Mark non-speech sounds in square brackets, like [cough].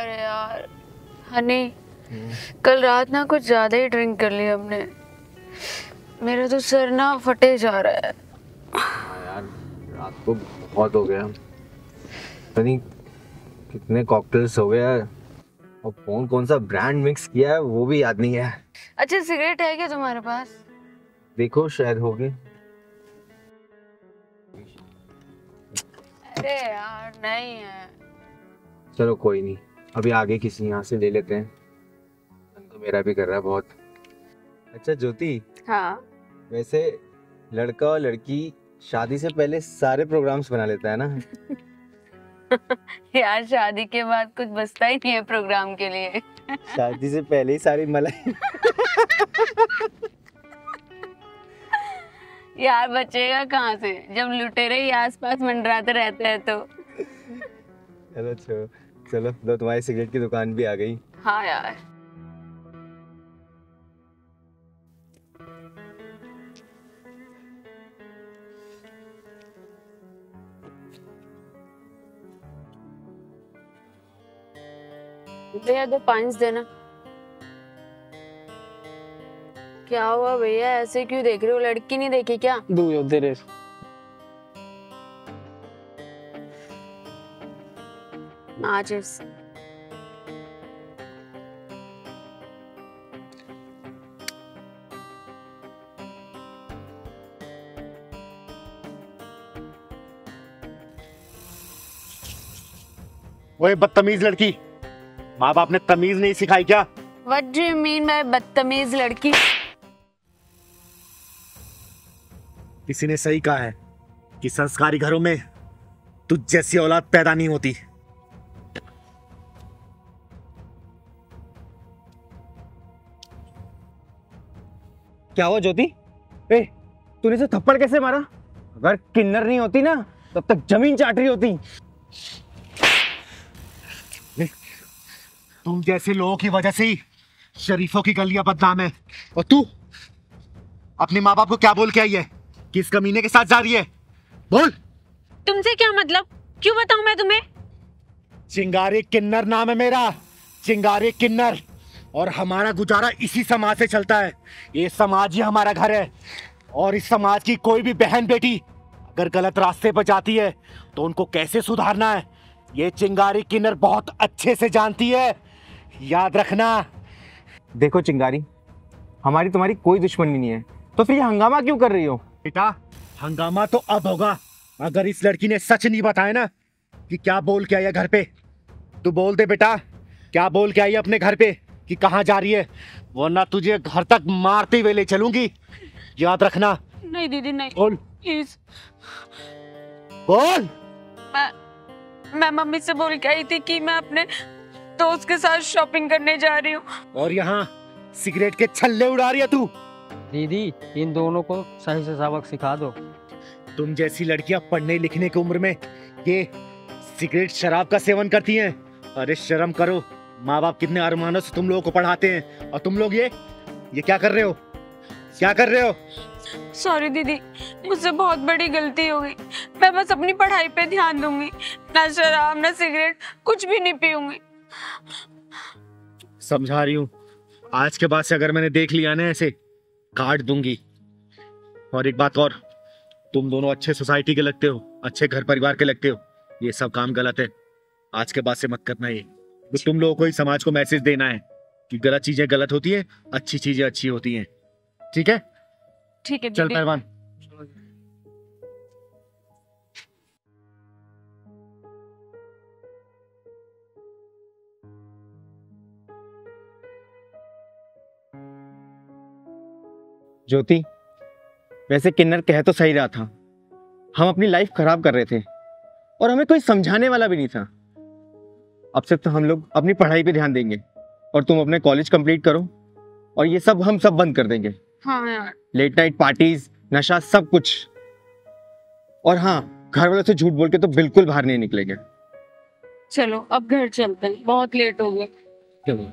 अरे यार। हनी कल रात ना कुछ ज़्यादा ही ड्रिंक कर ली हमने। मेरा तो सर ना फटे जा रहा है। हाँ यार रात को बहुत हो गया। पता नहीं कितने कॉकटेल्स हो गए यार। और कौन कौन सा ब्रांड मिक्स किया है वो भी याद नहीं है। अच्छा सिगरेट है क्या तुम्हारे पास? देखो शायद हो गए अरे यार नहीं है। चलो कोई नहीं। अभी आगे किसी यहाँ से ले लेते हैं। तो मेरा भी कर रहा है बहुत। अच्छा ज्योति। हाँ। वैसे लड़का और लड़की शादी से पहले सारे प्रोग्राम्स बना लेता है ना? [laughs] यार शादी के बाद कुछ बचता ही नहीं है प्रोग्राम के लिए। शादी से पहले ही सारी मलाई। [laughs] यार बचेगा कहाँ से? जब लुटेरे ही आसपास मंडराते रहते हैं तो। [laughs] चलो चलो। चलो लो तुम्हारी सिगरेट की दुकान भी आ गई। हाँ यार। भैया दो पाँच देना। क्या हुआ भैया? ऐसे क्यों देख रहे हो? लड़की नहीं देखी क्या? दू यो तेरे माचिस ओए बदतमीज लड़की। माँ बाप ने तमीज नहीं सिखाई क्या? What do you mean by बदतमीज लड़की? किसी ने सही कहा है कि संस्कारी घरों में तुझ जैसी औलाद पैदा नहीं होती। क्या हुआ ज्योति? ए तूने से थप्पड़ कैसे मारा? अगर किन्नर नहीं होती ना तब तक ज़मीन चाट रही होती। तुम जैसे लोगों की वजह से ही शरीफों की गलियाँ बदनाम है। और तू? अपने माँ बाप को क्या बोल के आई है? किस कमीने के साथ जा रही है? बोल। तुमसे क्या मतलब? क्यों बताऊँ मैं तुम्हें? चिंगारी किन्नर नाम है मेरा। चिंगारी किन्नर। और हमारा गुजारा इसी समाज से चलता है। ये समाज ही हमारा घर है। और इस समाज की कोई भी बहन बेटी अगर गलत रास्ते पर जाती है तो उनको कैसे सुधारना है? ये चिंगारी किन्नर बहुत अच्छे से जानती है। याद रखना। देखो चिंगारी हमारी तुम्हारी कोई दुश्मनी नहीं है। तो फिर ये हंगामा क्यों कर रही हो? बेटा हंगामा तो अब होगा। अगर इस लड़की ने सच नहीं बताया ना कि क्या बोल के आई है घर पे तू बोल दे बेटा क्या बोल के आई है अपने घर पे? कि कहाँ जा रही है? वरना तुझे घर तक मारते हुए ले चलूँगी। याद रखना। नहीं दीदी नहीं। बोल प्लीज़। बोल मैं मैं मम्मी से बोल के आई थी कि मैं अपने दोस्त के साथ शॉपिंग करने जा रही हूँ। और यहाँ सिगरेट के छल्ले उड़ा रही है तू। दीदी इन दोनों को सही से सबक सिखा दो। तुम जैसी लड़कियाँ पढ़ने लिखने की उम्र में ये सिगरेट शराब का सेवन करती हैं। अरे शर्म करो। माँ बाप कितने अरमानों से तुम लोगों को पढ़ाते हैं। और तुम लोग ये ये क्या कर रहे हो? क्या कर रहे हो? सॉरी दीदी मुझसे बहुत बड़ी गलती हो गई। मैं बस अपनी पढ़ाई पे ध्यान दूँगी। ना शराब ना सिगरेट कुछ भी नहीं पीऊँगी। समझा रही हूँ। आज के बाद से अगर मैंने देख लिया ना ऐसे काट दूँगी। और एक बात और तुम दोनों अच्छे सोसाइटी के लगते हो अच्छे घर परिवार के लगते हो। ये सब काम गलत है। आज के बाद से मत करना ये। तो तुम लोगों को ही समाज को मैसेज देना है कि गलत चीज़ें गलत होती है अच्छी चीज़ें अच्छी होती हैं। ठीक है? ठीक है चल पहलवान। ज्योति वैसे किन्नर कह तो सही रहा था। हम अपनी लाइफ खराब कर रहे थे और हमें कोई समझाने वाला भी नहीं था। अब से तो हम लोग अपनी पढ़ाई पे ध्यान देंगे और तुम अपने कॉलेज कंप्लीट करो और ये सब हम सब बंद कर देंगे। हाँ यार। लेट नाइट पार्टीज़ नशा सब कुछ। और हाँ घर वालों से झूठ बोल के तो बिल्कुल बाहर नहीं निकलेंगे। चलो अब घर चलते हैं। बहुत लेट हो गया। चलो।